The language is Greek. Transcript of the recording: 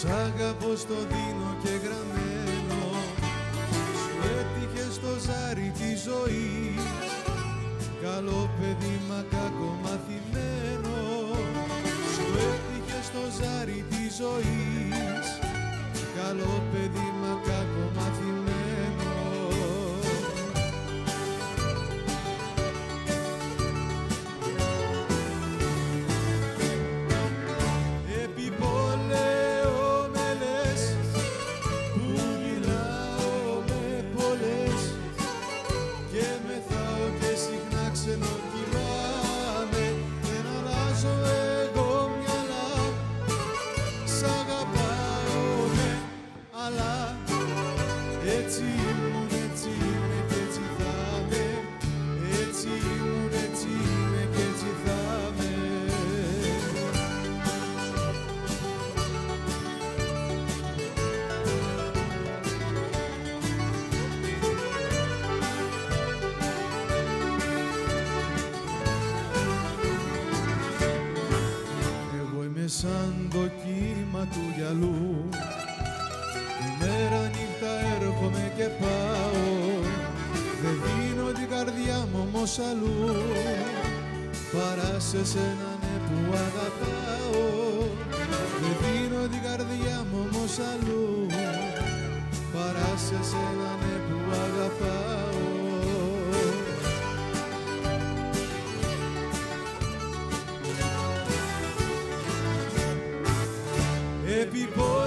Σ' αγαπώ στο δίνω και γραμμένο. Σου έτυχε στο ζάρι τη ζωή. Καλό παιδί μα κακό μαθημένο. Σου έτυχε στο ζάρι τη ζωή. Καλό παιδί έτσι ήμουν, έτσι είμαι και έτσι θα είμαι έτσι ήμουν, έτσι είμαι και έτσι θα είμαι Εγώ είμαι σαν το κύμα του γυαλού πάω. Δεν δίνω την καρδιά μου όμως αλλού. Παρά σε σένα ναι που αγαπάω. Δεν δίνω την καρδιά μου όμως αλλού. Παρά σε σένα ναι που αγαπάω. Happy.